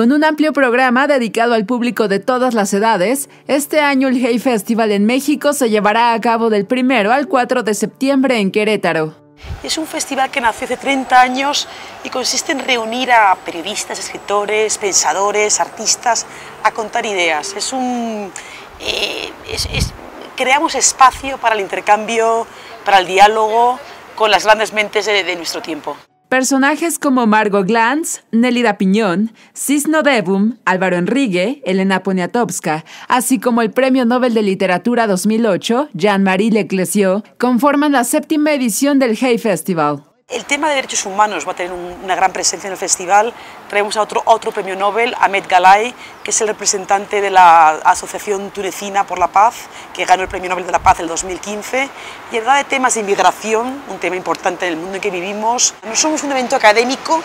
Con un amplio programa dedicado al público de todas las edades, este año el Hey Festival en México se llevará a cabo del 1 al 4 de septiembre en Querétaro. Es un festival que nació hace 30 años y consiste en reunir a periodistas, escritores, pensadores, artistas a contar ideas. Es un, eh, creamos espacio para el intercambio, para el diálogo con las grandes mentes de nuestro tiempo. Personajes como Margot Glantz, Nelida Piñón, Cisno Devum, Álvaro Enrique, Elena Poniatowska, así como el Premio Nobel de Literatura 2008, Jean-Marie Leclesiot, conforman la séptima edición del Hay Festival. El tema de derechos humanos va a tener una gran presencia en el festival. Traemos a otro, otro premio Nobel, Ahmed Galay, que es el representante de la Asociación Tunecina por la Paz, que ganó el Premio Nobel de la Paz en el 2015. Y habla de temas de inmigración, un tema importante en el mundo en que vivimos. No somos un evento académico,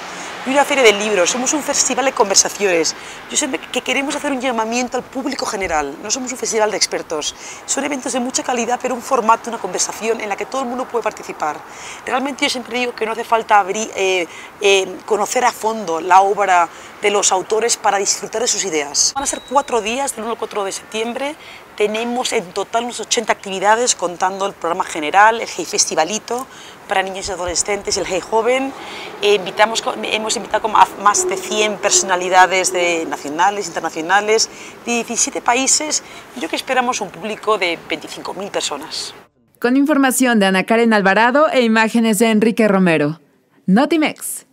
y una feria de libros, somos un festival de conversaciones. Yo siempre que queremos hacer un llamamiento al público general, no somos un festival de expertos. Son eventos de mucha calidad, pero un formato, una conversación en la que todo el mundo puede participar. Realmente yo siempre digo que no hace falta abrir, eh, eh, conocer a fondo la obra de los autores para disfrutar de sus ideas. Van a ser cuatro días, del 1 al 4 de septiembre. Tenemos en total unos 80 actividades, contando el programa general, el Hey Festivalito para niños y adolescentes, el Hey Joven. Eh, hemos invitado a más de 100 personalidades de, nacionales, internacionales, de 17 países. Yo que esperamos un público de 25.000 personas. Con información de Ana Karen Alvarado e imágenes de Enrique Romero. Notimex.